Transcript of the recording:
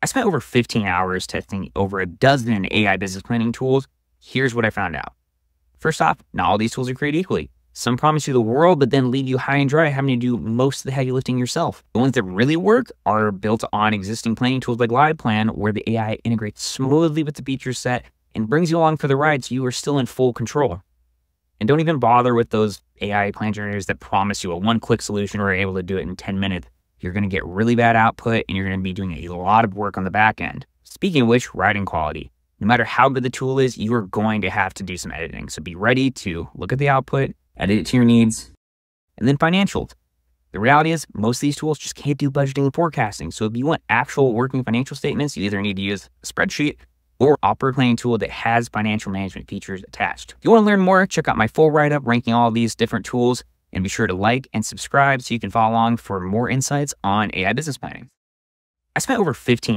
I spent over 15 hours testing over a dozen AI business planning tools. Here's what I found out. First off, not all these tools are created equally. Some promise you the world, but then leave you high and dry, having to do most of the heavy lifting yourself. The ones that really work are built on existing planning tools like LivePlan, where the AI integrates smoothly with the feature set and brings you along for the ride so you are still in full control. And don't even bother with those AI plan generators that promise you a one click solution or are able to do it in 10 minutes. You're going to get really bad output and you're going to be doing a lot of work on the back end. Speaking of which, writing quality. No matter how good the tool is, you are going to have to do some editing. So be ready to look at the output, edit it to your needs, and then financials. The reality is, most of these tools just can't do budgeting and forecasting. So if you want actual working financial statements, you either need to use a spreadsheet or opera planning tool that has financial management features attached. If you want to learn more, check out my full write-up ranking all these different tools and be sure to like and subscribe so you can follow along for more insights on AI business planning. I spent over 15